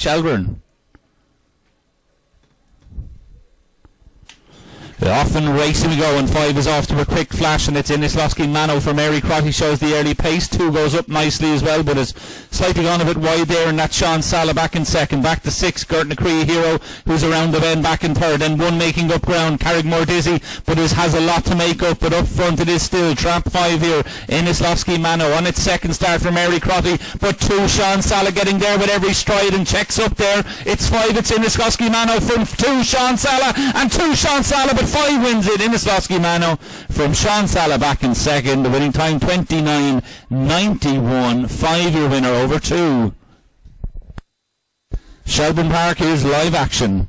Shelbourne. Off and racing we go, and five is off to a quick flash, and it's Inislosky Mano for Mary Crotty shows the early pace. Two goes up nicely as well, but is slightly gone a bit wide there, and that's Seans Salah back in second. Back to six, Gurtnacrehy Hero, who's around the bend back in third, and one making up ground, Carrigmore Dizzy, but is, has a lot to make up, but up front it is still Trap five here, Inislosky Mano on its second start for Mary Crotty, but two, Seans Salah getting there with every stride and checks up there. It's five, it's Inislosky Mano from two, Seans Salah, and two, Seans Salah, but five wins it. Inislosky Mano from Seans Salah back in second. The winning time 29.91. Five-year winner over two. Shelbourne Park is live action.